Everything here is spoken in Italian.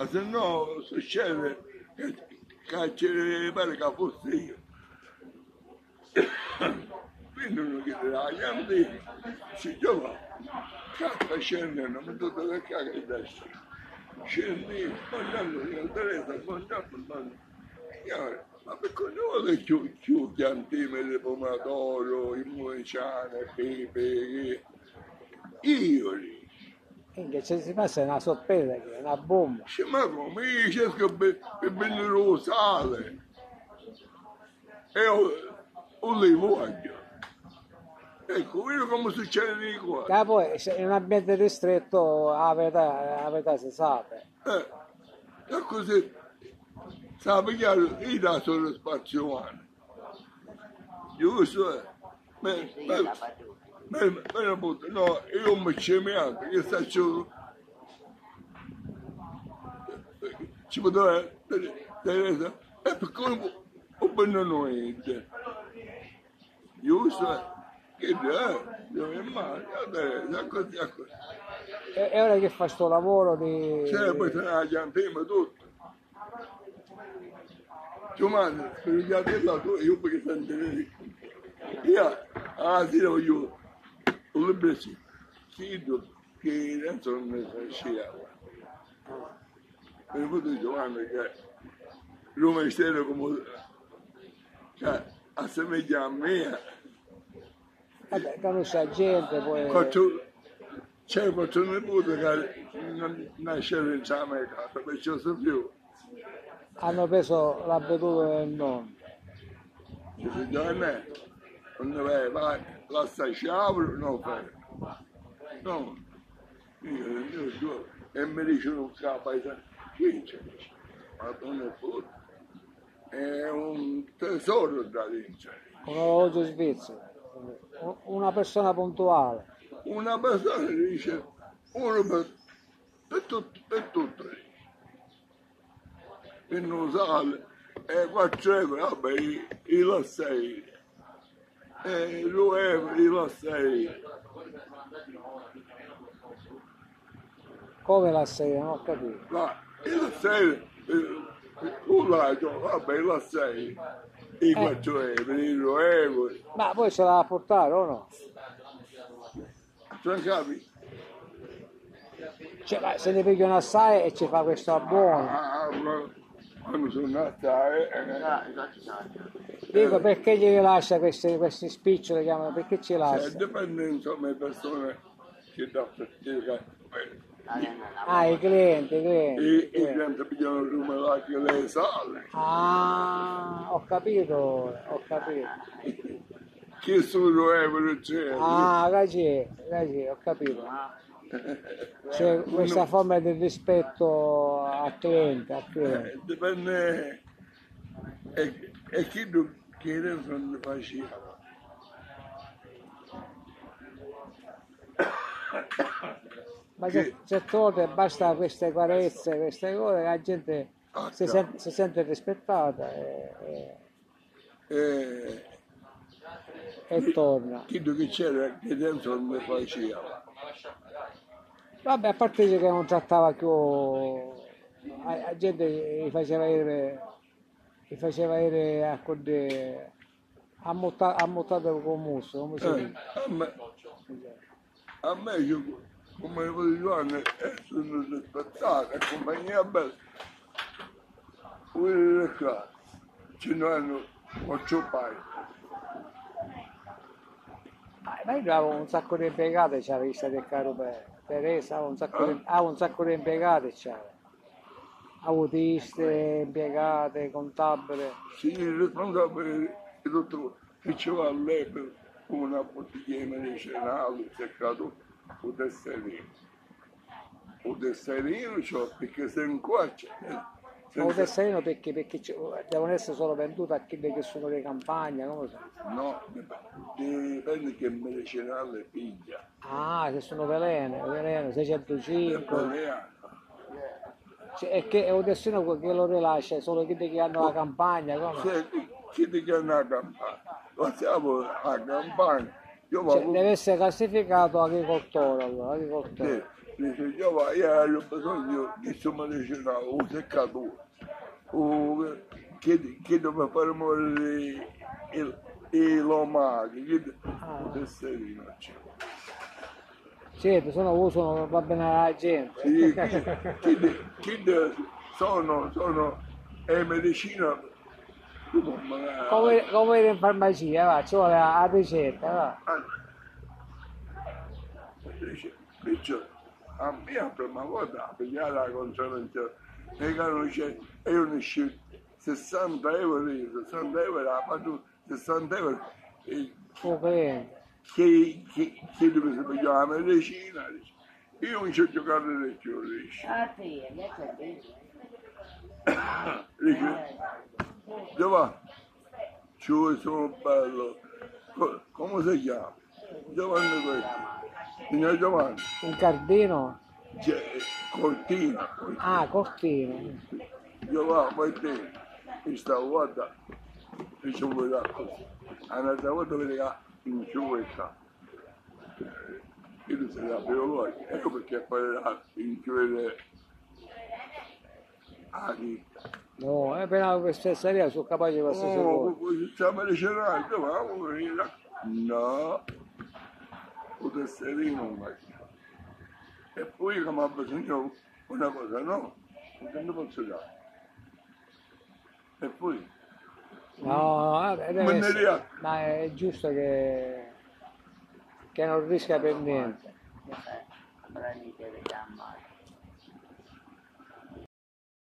Ma se no succede che, che pare che fosse io. Quindi uno chiede la gente, si gioca, cazzo scende, non mi tutto le caghe di destra. Scendi, mangiando nel telefono, mangiando, mangiando. Ma per vuole più, più piantime di pomodoro, il moiciane, pepe, io lì. Che ci si passa una sorpresa, che è una bomba. Dice, ma come io cerco per, vendere lo sale e ho, ho le voglio. Ecco, vedo come succede di qua. Che poi se in un ambiente ristretto la verità, la verità si sa. Eh, e così sape chiaro, io da solo spazione. Giusto? eh? Me, me, me, me ne butto, no, io mi ci metto, io sto solo. Ci poteva Teresa, e per come un bannanoide. Giusto? Che dai, dove male, Teresa, così, così. E, e ora che fa sto lavoro di... C'è poi se la piantima tutto. Giovanni, per gli altri lato, io perché sento Io, ah sì, lo io, che adesso non mi faceva. Per cui Giovanni che lo mestiere come, cioè, assomiglia a me, Vabbè, conosce la gente, poi... quattro, c'è quattro nipote che non nascevano in America, perché c'è più. Hanno preso la bevuta del nonno. Dice, Giovanni, quando vai, vai, la stai sciavolo, non fai. No, io, io, io, e mi dice un capo, qui c'è, ma non è un tesoro da vincere. Un orologio svizzero. Una persona puntuale. Una persona dice, uno per, per tutto, per tutto. dice. E non sale, e 4 euro, vabbè, io lo sei. E 2 euro, io lo sei. Come la sei? Non ho capito. Ma io lo sei, eh, un lato, vabbè, io lo sei. I 4 euro, 2 euro, Ma poi ce la va portare o no? tu capi? Cioè, se ne pigliano assai e ci fa questo abbuono. Ah, ma quando sono nata, eh, Dico, perché gli lascia questi, questi spiccioli, chiamano, perché ci Eh, lascia? dipende insomma le persone che dà fastidio. eh, Ah, i clienti, i clienti. I, clienti. clienti pigliano il numero che le sale. Ah, ho capito, ho capito. Che sono euro c'è? Ah, ragazzi, ragazzi, ho capito. C'è questa forma di rispetto al cliente, al cliente. Eh, dipende e, e chi lo chiede non faceva. Ma ce- certe volte basta queste carezze, queste cose, la gente Ah, si, sente, si sente rispettata e, e- Eh, e torna. chi lo che c'era che dentro non mi faceva. Vabbè, a parte che non trattava più, la, gente gli faceva dire, gli faceva dire a quelle, ammuttato con musso, come si Eh, a me, a me io, come voglio anni, sono rispettato, compagnia bella. Quelli di qua, ce ne hanno quattro pai. Ma io avevo un sacco di impiegati, c'era vista del caro per Teresa, aveva un sacco di, aveva un sacco di impiegati, c'era. Autiste, impiegate, contabili. Sì, il responsabile di tutto che ci va lei per una bottiglia medicinale, cercato un tesserino. Un tesserino c'ho perché se in qua c'è. Ma un senza- tesserino perché, perché devono essere solo vendute a quelli che sono di campagna, come so. No, dipende che medicinale piglia. Ah, se sono velene, velene, 605. Italiano. Cioè, è che è un destino che lo rilascia solo quelli che hanno la campagna, come? Se chi ti chiama a campagna? Lo siamo a campagna. Io Cioè, deve essere classificato agricoltore allora, agricoltore. sì, dice io va, io ho bisogno di insomma dice no, un seccatore, o che, che dove fare morire il, il lomaghi, che Ah. tesserino c'è. Certo, se no usano, va bene la gente. Sì, chi, chi de- sono, sono, è medicina, come, come, in farmacia, va, ci vuole la ricetta, va. Ah, dice, dice, a me la prima volta perché la consulenza. Mi e io ne scelgo 60 euro io, 60 euro la fatto 60 euro e Tu prendi. che che che dove si pigliava la medicina dice, io non ci ho giocato le dice Ah sì, adesso è vero. dice dove ci sono bello. Co- come si chiama Giovanni questo signor Giovanni. Un cardino? Cortina Ah, cortino. io va poi te. Stavo guarda e ci vuoi dare così. Un'altra volta vedi che in ciuetta io non si la lui ecco perché poi la in chiudere a ditta No, è appena questa serie sono capace di queste oh cose. stiamo dicendo dovevamo venire no un tesserino mai e poi che mi ha bisogno una cosa no non posso dare e poi No, eh, deve essere- ma è giusto che, che non rischia per niente. Bravi.